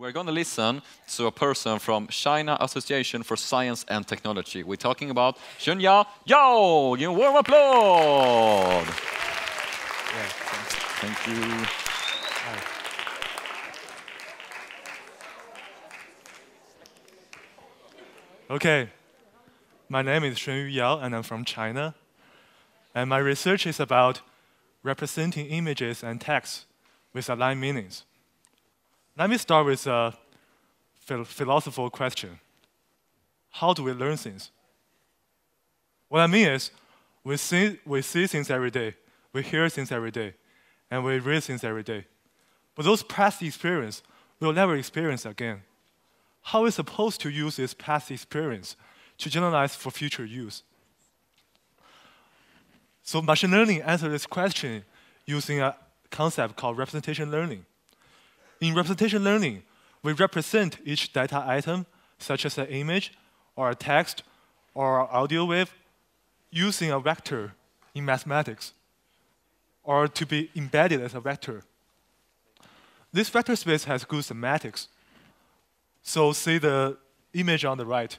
We're going to listen to a person from China Association for Science and Technology. We're talking about Shunyu Yao. Give a warm applause. Yeah, Thank you. Okay, my name is Shunyu Yao, and I'm from China. And my research is about representing images and text with aligned meanings. Let me start with a philosophical question. How do we learn things? What I mean is, we see, we see things every day, we hear things every day, and we read things every day. But those past experiences we'll never experience again. How are we supposed to use this past experience to generalize for future use? So machine learning answers this question using a concept called representation learning. In representation learning, we represent each data item, such as an image, or a text, or an audio wave, using a vector in mathematics, or to be embedded as a vector. This vector space has good semantics. So see the image on the right.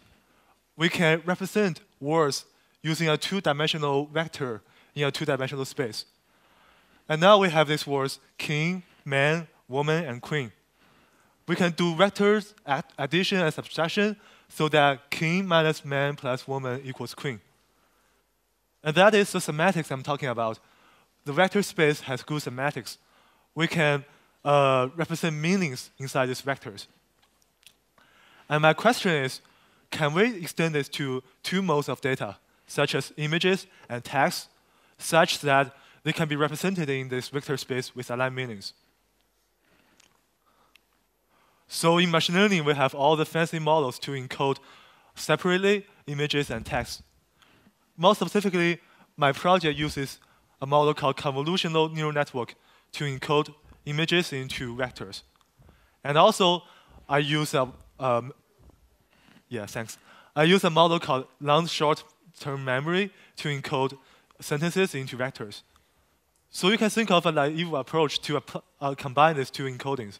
We can represent words using a two-dimensional vector in a two-dimensional space. And now we have these words, king, man, woman, and queen. We can do vectors addition and subtraction so that king minus man plus woman equals queen. And that is the semantics I'm talking about. The vector space has good semantics. We can uh, represent meanings inside these vectors. And my question is, can we extend this to two modes of data, such as images and text, such that they can be represented in this vector space with aligned meanings? So in machine learning, we have all the fancy models to encode separately images and text. More specifically, my project uses a model called convolutional neural network to encode images into vectors. And also, I use a, um, yeah, thanks. I use a model called long short-term memory to encode sentences into vectors. So you can think of a naive approach to uh, combine these two encodings.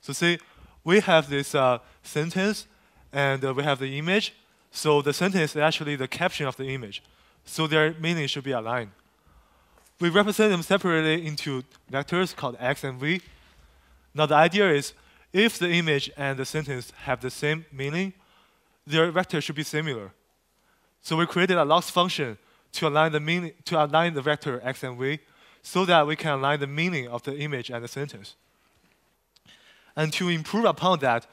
So say we have this uh, sentence and uh, we have the image. So the sentence is actually the caption of the image. So their meaning should be aligned. We represent them separately into vectors called x and v. Now the idea is if the image and the sentence have the same meaning, their vector should be similar. So we created a loss function to align the meaning to align the vector x and v so that we can align the meaning of the image and the sentence. And to improve upon that,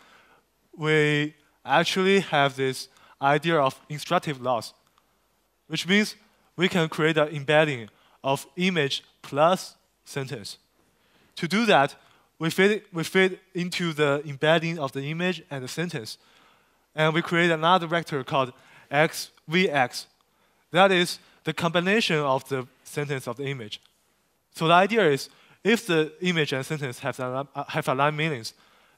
we actually have this idea of instructive loss, which means we can create an embedding of image plus sentence. To do that, we fit, we fit into the embedding of the image and the sentence. And we create another vector called xvx. That is the combination of the sentence of the image. So the idea is if the image and sentence have, uh, have aligned meanings,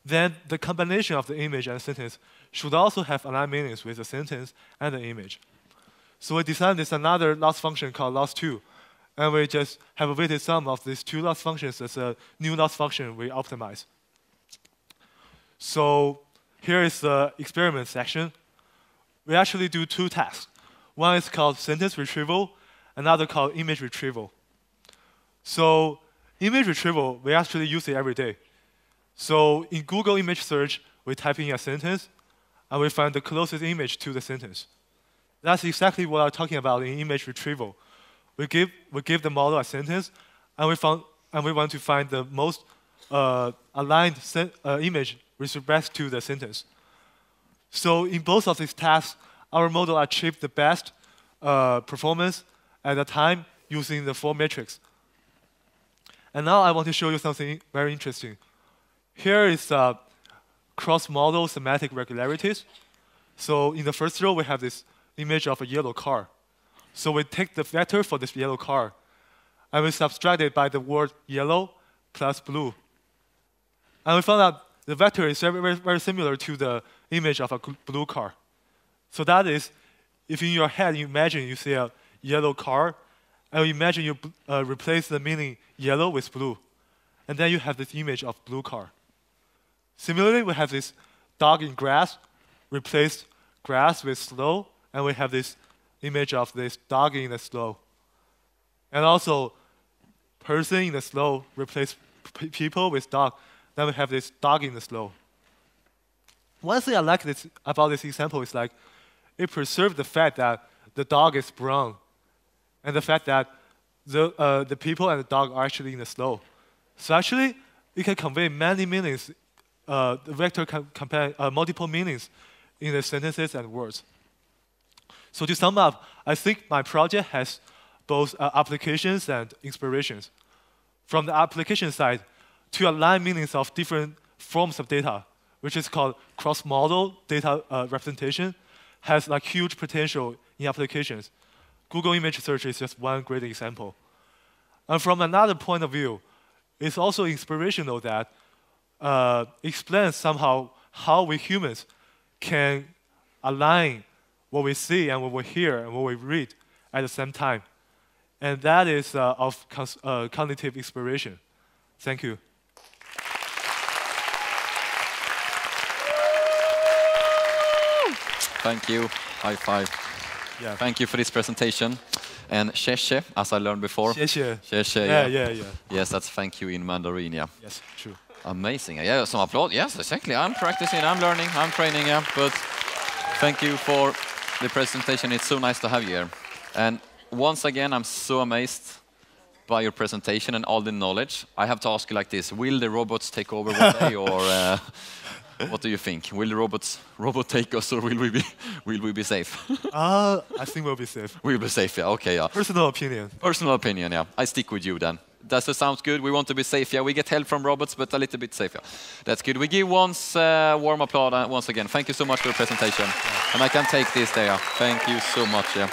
then the combination of the image and sentence should also have aligned meanings with the sentence and the image. So we designed this another loss function called loss2, and we just have a weighted sum of these two loss functions as a new loss function we optimize. So here is the experiment section. We actually do two tasks. One is called sentence retrieval, another called image retrieval. So image retrieval, we actually use it every day. So in Google image search, we type in a sentence, and we find the closest image to the sentence. That's exactly what I'm talking about in image retrieval. We give, we give the model a sentence, and we, found, and we want to find the most uh, aligned uh, image with respect to the sentence. So in both of these tasks, our model achieved the best uh, performance at the time using the four metrics. And now I want to show you something very interesting. Here is uh, cross-modal semantic regularities. So in the first row, we have this image of a yellow car. So we take the vector for this yellow car, and we subtract it by the word yellow plus blue. And we found out the vector is very, very, very similar to the image of a blue car. So that is, if in your head you imagine you see a yellow car, and imagine you uh, replace the meaning yellow with blue, and then you have this image of blue car. Similarly, we have this dog in grass, replaced grass with snow, and we have this image of this dog in the snow. And also, person in the snow replace p- people with dog. Then we have this dog in the snow. One thing I like this, about this example is like, it preserves the fact that the dog is brown, and the fact that the, uh, the people and the dog are actually in the snow. So actually, it can convey many meanings, uh, the vector can compare uh, multiple meanings in the sentences and words. So to sum up, I think my project has both uh, applications and inspirations. From the application side, to align meanings of different forms of data, which is called cross-modal data uh, representation, has like huge potential in applications. Google image search is just one great example. And from another point of view, it's also inspirational that uh, explains somehow how we humans can align what we see and what we hear and what we read at the same time. And that is uh, of uh, cognitive inspiration. Thank you. Thank you. High five. Yeah. Thank you for this presentation. And sheshe, as I learned before. 谢谢. Sheshe, Yeah, yeah. yeah, yeah. Yes, that's thank you in Mandarin, yeah. Yes, true. Amazing. Yeah, some applause. Yes, exactly. I'm practicing, I'm learning, I'm training, yeah. But thank you for the presentation. It's so nice to have you here. And once again, I'm so amazed by your presentation and all the knowledge. I have to ask you like this: Will the robots take over one day, or uh, what do you think? Will the robots robot take us, or will we be will we be safe? Uh, I think we'll be safe. we'll be safe. Yeah. Okay. Yeah. Personal opinion. Personal opinion. Yeah. I stick with you then. Does that sound good? We want to be safe. Yeah. We get help from robots, but a little bit safer. That's good. We give once uh, warm applause uh, once again. Thank you so much for your presentation. And I can take this there. Yeah. Thank you so much. Yeah.